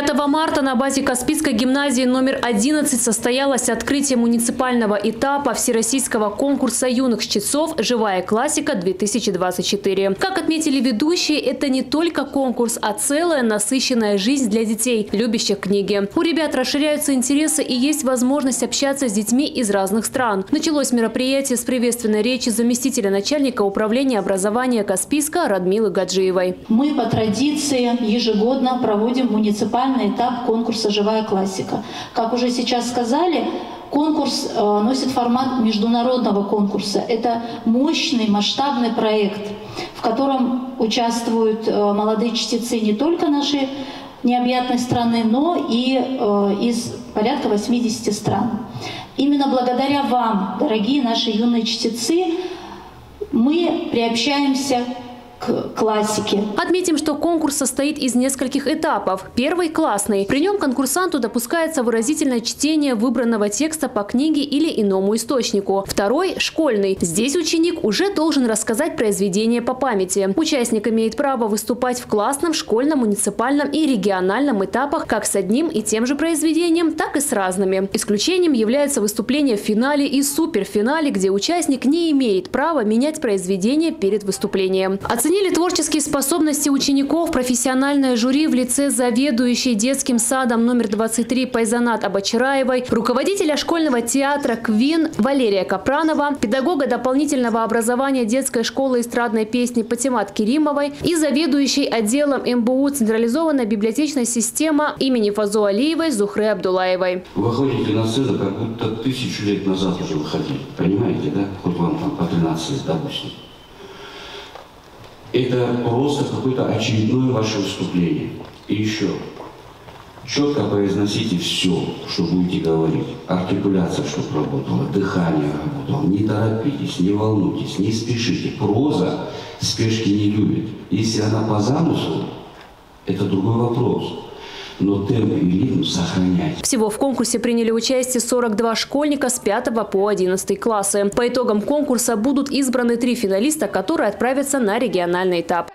5 марта на базе Каспийской гимназии номер 11 состоялось открытие муниципального этапа Всероссийского конкурса юных чтецов «Живая классика-2024». Как отметили ведущие, это не только конкурс, а целая насыщенная жизнь для детей, любящих книги. У ребят расширяются интересы и есть возможность общаться с детьми из разных стран. Началось мероприятие с приветственной речи заместителя начальника управления образования Каспийска Радмилы Гаджиевой. Мы по традиции ежегодно проводим муниципальный финальный этап конкурса «Живая классика». Как уже сейчас сказали, конкурс э, носит формат международного конкурса. Это мощный масштабный проект, в котором участвуют э, молодые чтецы не только нашей необъятной страны, но и э, из порядка 80 стран. Именно благодаря вам, дорогие наши юные чтецы, мы приобщаемся к классике. Отметим, что конкурс состоит из нескольких этапов. Первый – классный. При нем конкурсанту допускается выразительное чтение выбранного текста по книге или иному источнику. Второй – школьный. Здесь ученик уже должен рассказать произведение по памяти. Участник имеет право выступать в классном, школьном, муниципальном и региональном этапах как с одним и тем же произведением, так и с разными. Исключением является выступление в финале и суперфинале, где участник не имеет права менять произведение перед выступлением. Оценить Оценили творческие способности учеников профессиональное жюри в лице заведующей детским садом номер 23 Пайзанат Абачараевой, руководителя школьного театра «Квин» Валерия Капранова, педагога дополнительного образования детской школы эстрадной песни Патимат Керимовой и заведующей отделом МБУ «Централизованная библиотечная система» имени Фазо Алиевой Зухры Абдулаевой. Выходите на сцену, как будто тысячу лет назад уже выходили. Понимаете, да? Хоть вам там по 13 лет, допустим это просто какое-то очередное ваше выступление. И еще, четко произносите все, что будете говорить. Артикуляция, чтобы работала, дыхание работало. Не торопитесь, не волнуйтесь, не спешите. Проза спешки не любит. Если она по замыслу, это другой вопрос но темп и ритм сохранять. Всего в конкурсе приняли участие 42 школьника с 5 по 11 классы. По итогам конкурса будут избраны три финалиста, которые отправятся на региональный этап.